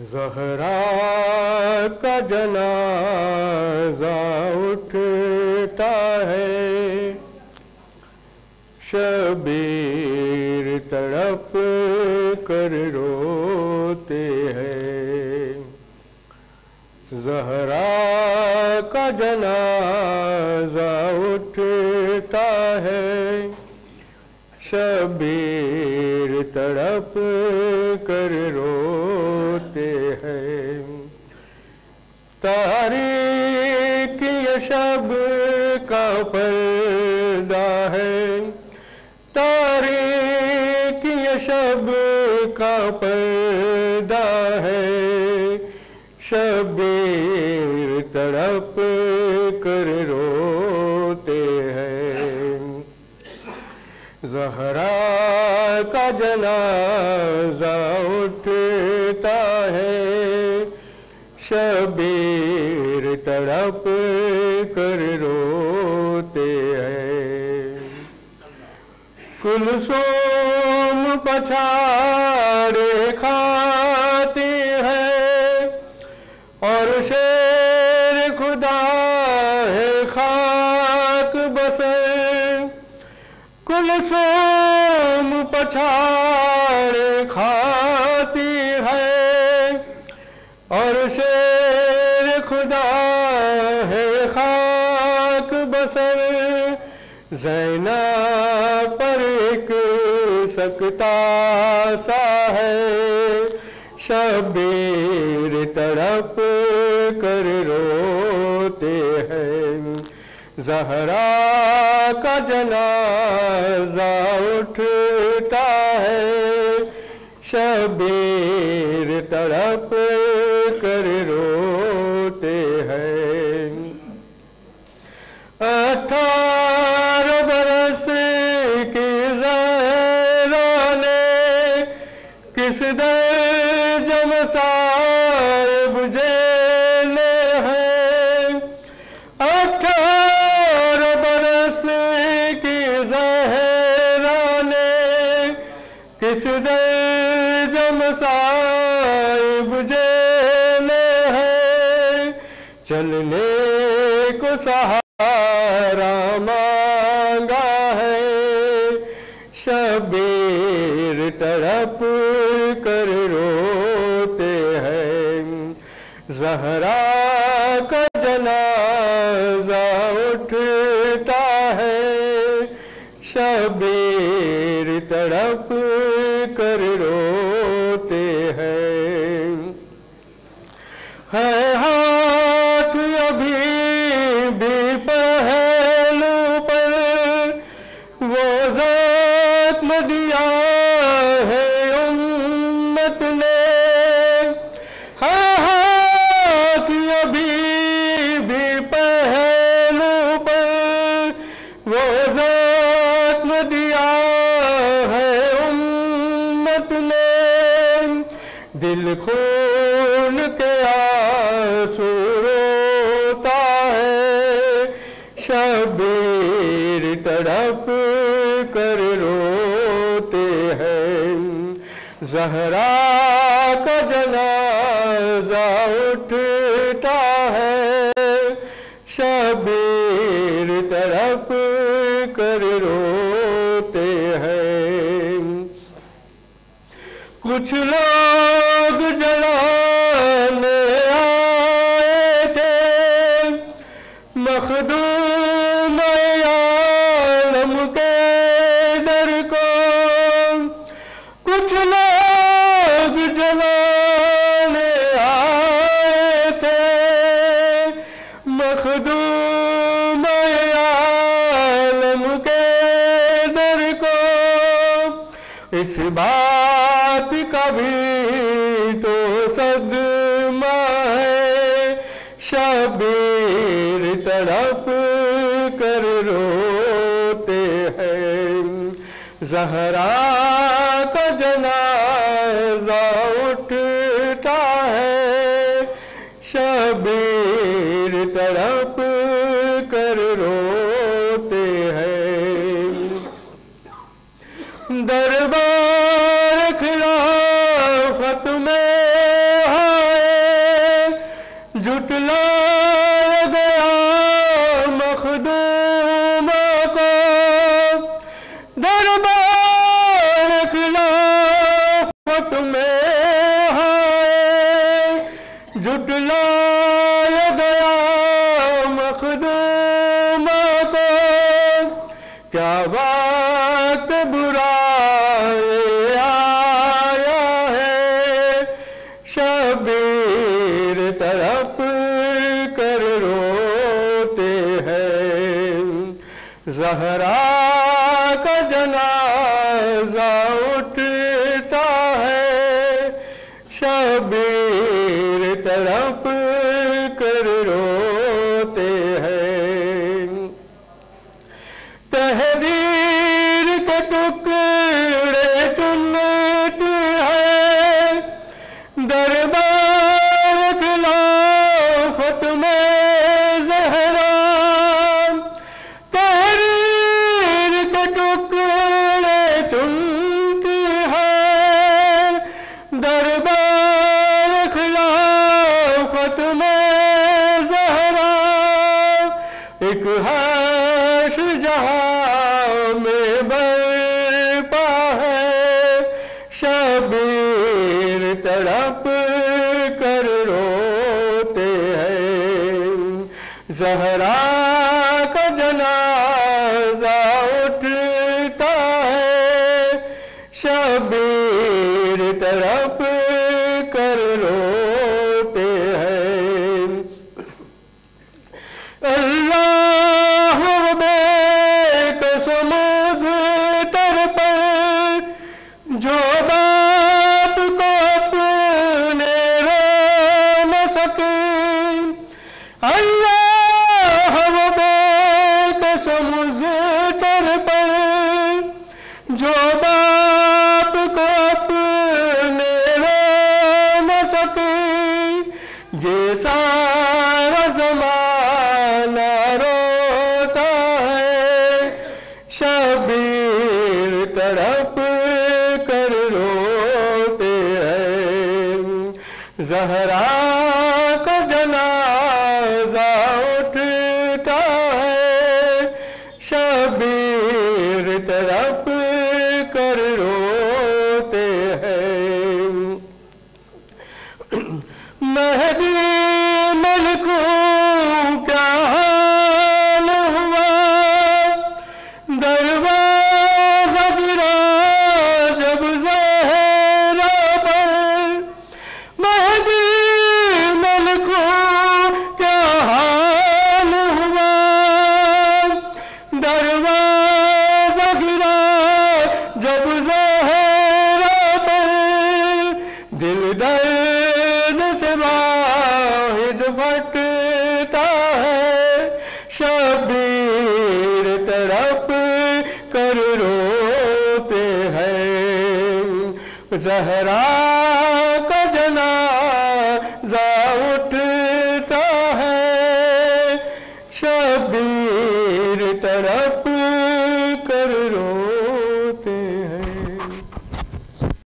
जहरा का जनाजा उठता है। शबीर तड़प कर रोते हैं। जहरा का जनाजा उठता है। शबीर तड़प कर रोते हैं। तारीख ये शब का पर्दा है। तारीख ये शब का पर्दा है। शबीर तड़प कर रोते जहरा का जनाजा उठता है, शबीर तड़प कर रोते हैं। कुलसोम पछाड़े खाते हैं, और शेर खुदा है खाक बसर कुलसोम पछाड़े खाती है। और शेर खुदा है खाक बसर जैना पर एक सकता सा है। शबीर तड़प कर रोते हैं। जहरा का जनाजा उठता है, शबीर तड़प कर रोते हैं। अठारह बरस की जहरा ने किस दर्जम साहिब जेल किस दर्जम साहिब जेल है, चलने को सहारा मांगा है। शबीर तड़प कर रोते हैं। जहरा का जनाजा उठता है। शबीर तड़प शबीर तड़प कर रोते हैं। जहरा का जनाजा उठता है। शबीर तड़प कर रोते हैं। कुछ लोग जलाने आए थे। मखदूम आलम के दर को कुछ लोग जलाने आए थे। मखदूम आलम के दर को इस बात का भी जहरा का जनाजा उठता है शबीर तड़प कर रोते हैं। दरबार जहरा का जनाजा उठता है शबीर तरफ़ एक हर्ष जहाँ में बरपा है शबीर तड़प कर रोते हैं। जहरा का जना जहरा का जनाजा उठता है शबीर तरफ़ जहरा का जना जा उठ